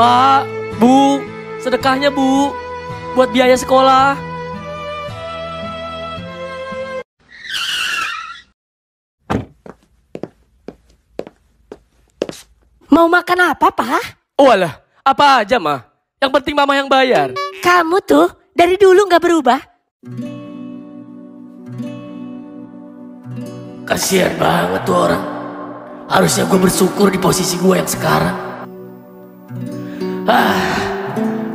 Pak, Bu, sedekahnya Bu, buat biaya sekolah. Mau makan apa, Pak? Oh alah, apa aja mah. Yang penting mama yang bayar. Kamu tuh dari dulu nggak berubah. Kasihan banget tuh orang. Harusnya gue bersyukur di posisi gue yang sekarang. Ah,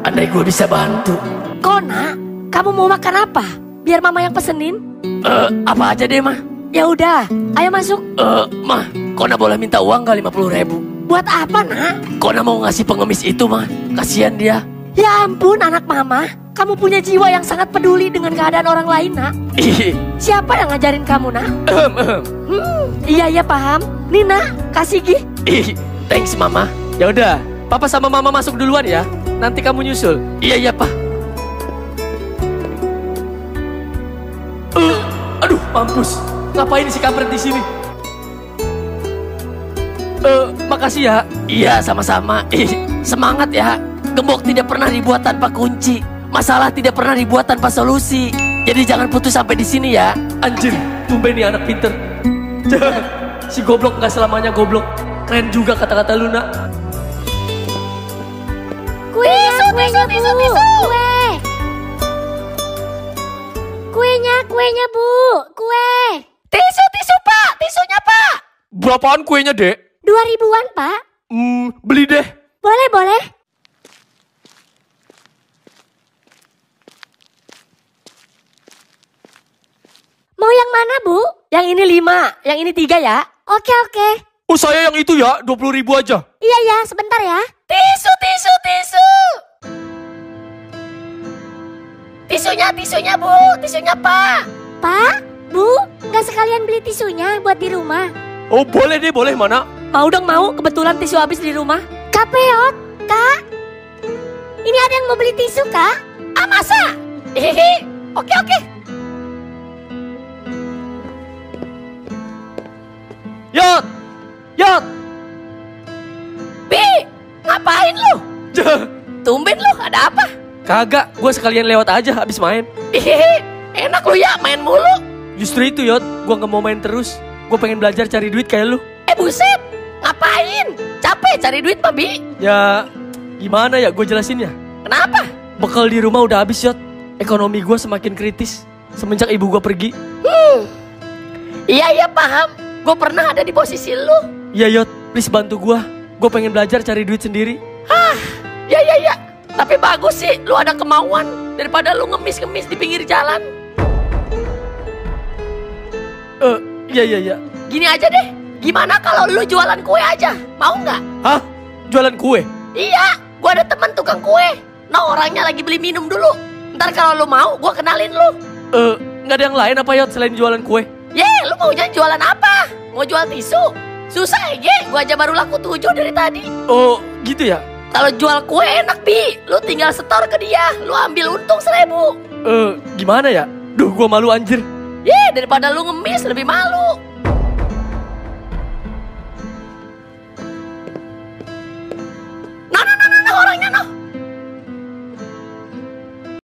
andai gue bisa bantu. Kona, kamu mau makan apa? Biar mama yang pesenin. Eh, apa aja deh mah. Ya udah, ayo masuk. Eh, mah, Kona boleh minta uang gak 50 ribu? Buat apa, nak? Kona mau ngasih pengemis itu mah. Kasihan dia. Ya ampun, anak mama. Kamu punya jiwa yang sangat peduli dengan keadaan orang lain, nak. Ih, Siapa yang ngajarin kamu, nak? Hmm, iya, iya paham. Nina, kasih gih. ih, thanks mama. Ya udah, papa sama mama masuk duluan ya. Nanti kamu nyusul. Iya iya pak. Eh, aduh, mampus. Ngapain si kampret di sini? Eh, makasih ya. Iya sama-sama. Ih, semangat ya. Gembok tidak pernah dibuat tanpa kunci. Masalah tidak pernah dibuat tanpa solusi. Jadi jangan putus sampai di sini ya. Anjir, tumben nih anak pinter. si goblok nggak selamanya goblok. Keren juga kata-kata Luna. Kuenya, kuenya, tisu, tisu, Kue. Kuenya, kuenya, Bu. Kue. Tisu, tisu, Pak. Tisunya, Pak. Berapaan kuenya, Dek? Dua ribuan, Pak. Hmm, beli deh. Boleh, boleh. Mau yang mana, Bu? Yang ini lima, yang ini tiga ya. Oke, oke. Oh, saya yang itu ya, 20 ribu aja. Iya, ya, sebentar ya. Tisunya, tisunya, Bu. Tisunya, Pak. Pak, Bu, nggak sekalian beli tisunya buat di rumah. Oh, boleh deh, boleh. Mana? Mau dong, mau. Kebetulan tisu habis di rumah. Kak Peot, Kak. Ini ada yang mau beli tisu, Kak? Ah, masa? Hehehe. Oke, oke. Yot! Yot! Bi, ngapain lu? Tumben lu, ada apa? Kagak, gue sekalian lewat aja habis main. Hehehe. Enak lu ya, main mulu. Justru itu, Yot. Gue nggak mau main terus. Gue pengen belajar cari duit kayak lu. Eh, buset. Ngapain? Capek cari duit, Bi. Ya, gimana ya gue jelasin ya? Kenapa? Bekal di rumah udah habis, Yot. Ekonomi gue semakin kritis. Semenjak ibu gue pergi. Iya, iya, paham. Gue pernah ada di posisi lu. Ya, Yot. Please bantu gue. Gue pengen belajar cari duit sendiri. Ya, ya, ya. Tapi bagus sih, lu ada kemauan. Daripada lu ngemis-ngemis di pinggir jalan. Eh, iya, iya, iya. Gini aja deh. Gimana kalau lu jualan kue aja? Mau nggak? Hah? Jualan kue? Iya, gua ada teman tukang kue. No, orangnya lagi beli minum dulu. Ntar kalau lu mau, gua kenalin lu. Eh, nggak ada yang lain apa, Yot, selain jualan kue? Ye, lu mau jualan apa? Mau jual tisu? Susah ya. Gua aja baru laku tujuh dari tadi. Oh, gitu ya? Kalau jual kue enak, Bi. Lu tinggal setor ke dia. Lu ambil untung seribu. Eh, gimana ya? Duh, gue malu anjir. Ye, daripada lu ngemis lebih malu.